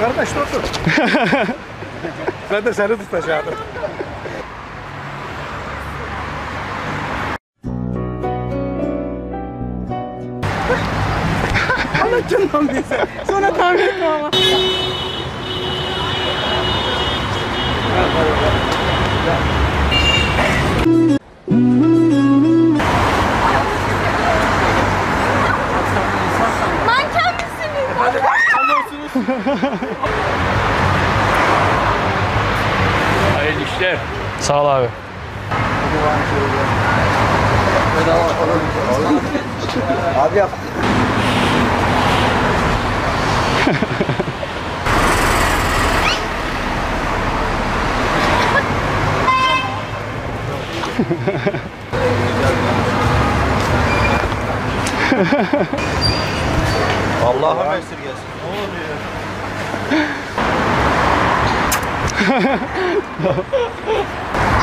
Kardeş dur dur. ben de seni tutacaktım. Lan bize. Sonra tahmin etme ama. Hayırlı işler. Sağ ol abi. Abi yap. Allah'a esirgesin. Ne oluyor?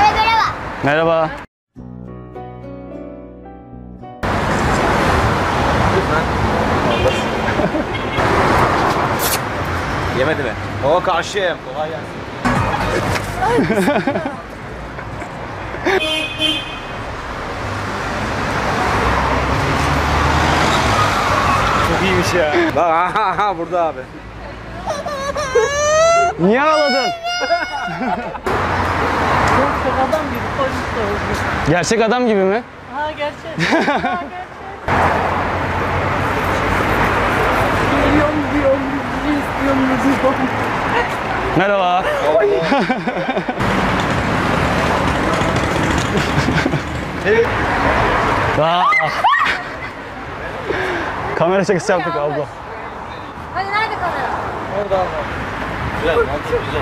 Merhaba. Merhaba. Yemedi mi? O karşıyım. Kolay gelsin. Çok iyiymiş ya. Bak aha, aha burada abi. Niye ağladın? Adam gibi polis de oldu. Gerçek adam gibi mi? Ha gerçek. Ha gerçek. Geliyorum diyorum, bizi istiyorum diyorum. Merhaba. Aa. Kamera çekisi yaptık abla. Hani nerede kamera? Güzel, mantık güzel.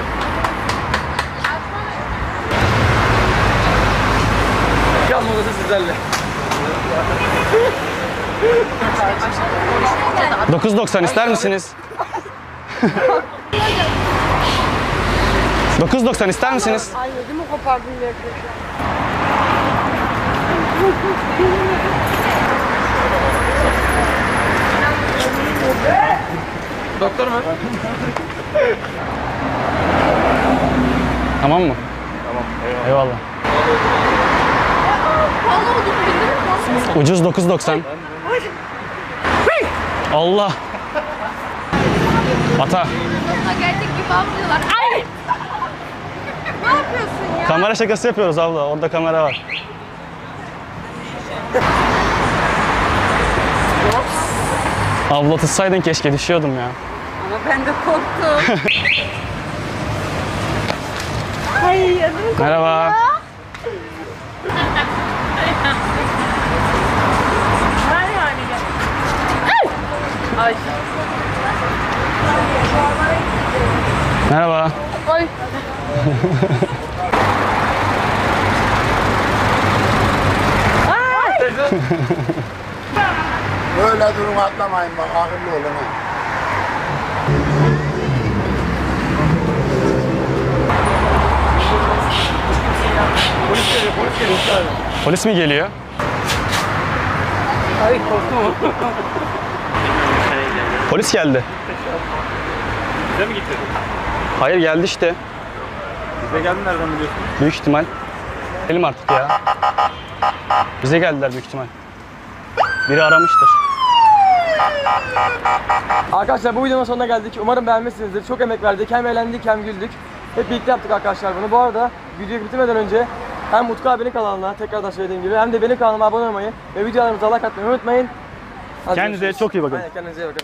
Modası sizlerle. 9.90 ister misiniz? 9.90 ister misiniz? Ay ödümü neredeyse. Doktor mu? Tamam mı? Tamam. Eyvallah. Mi? Ucuz 9.90. Allah. Ata. Gerçek gibi almıyorlar. Ay! ne yapıyorsun ya? Kamera şakası yapıyoruz abla. Orada kamera var. Abla tutsaydın keşke düşüyordum ya. Ama ben de korktum. Ay ödümü Merhaba. Ver yani gel. Ay. Merhaba. Ay. Böyle durum atlamayın bak akıllı olun ha. Polis mi geliyor? Ay korktum. Polis geldi. Bize mi getirdin? Hayır geldi işte. Bize geldin nereden biliyorsun? Büyük ihtimal. Gelim artık ya. Bize geldiler büyük ihtimal. Biri aramıştır. Arkadaşlar bu videonun sonuna geldik. Umarım beğenmişsinizdir. Çok emek verdik. Hem eğlendik hem güldük. Hep birlikte yaptık arkadaşlar bunu. Bu arada videoyu bitirmeden önce hem Utku abinin kanalına tekrardan söylediğim gibi hem de benim kanalıma abone olmayı ve videolarımıza like atmayı unutmayın. Hadi Kendinize görüşürüz. çok iyi bakın. Aynen kendinize iyi bakın.